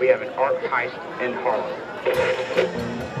we have an art heist in Harlem.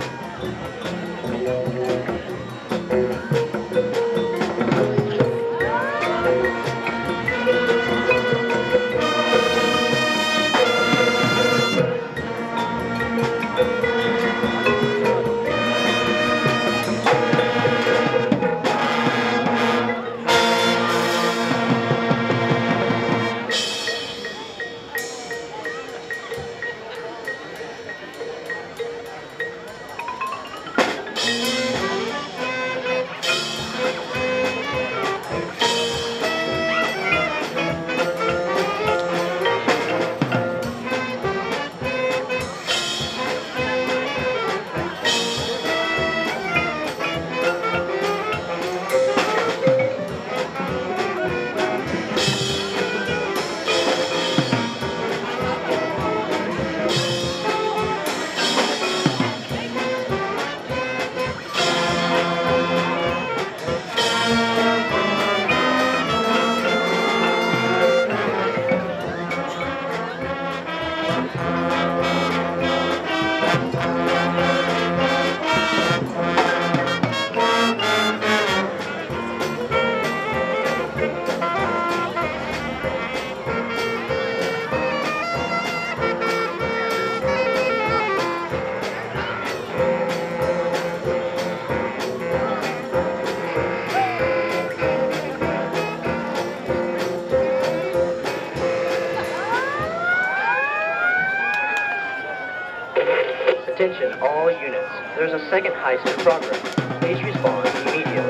Attention all units. There's a second heist in progress. Please respond immediately.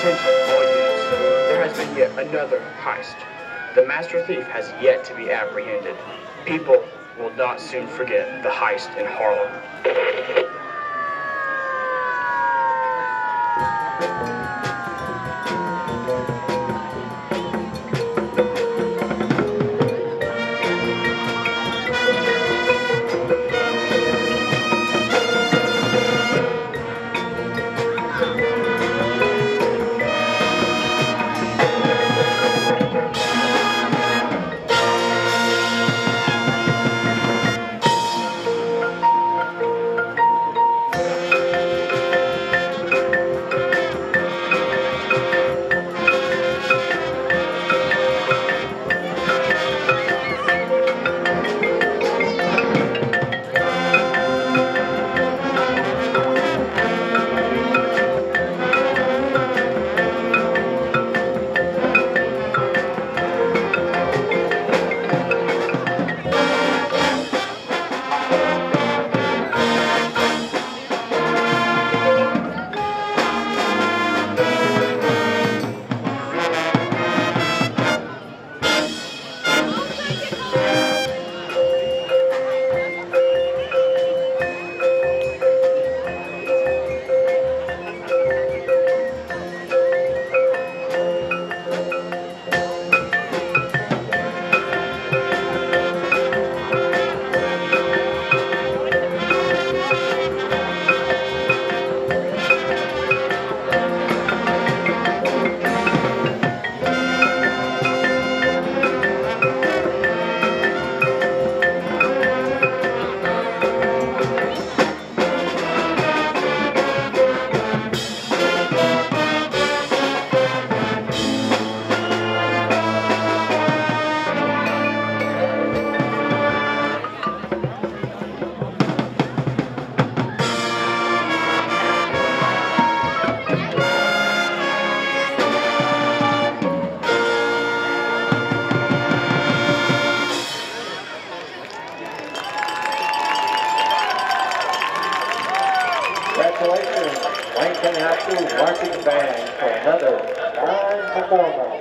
Attention, all units. There has been yet another heist. The master thief has yet to be apprehended. People will not soon forget the heist in Harlem. County High School marching band for another fine performance.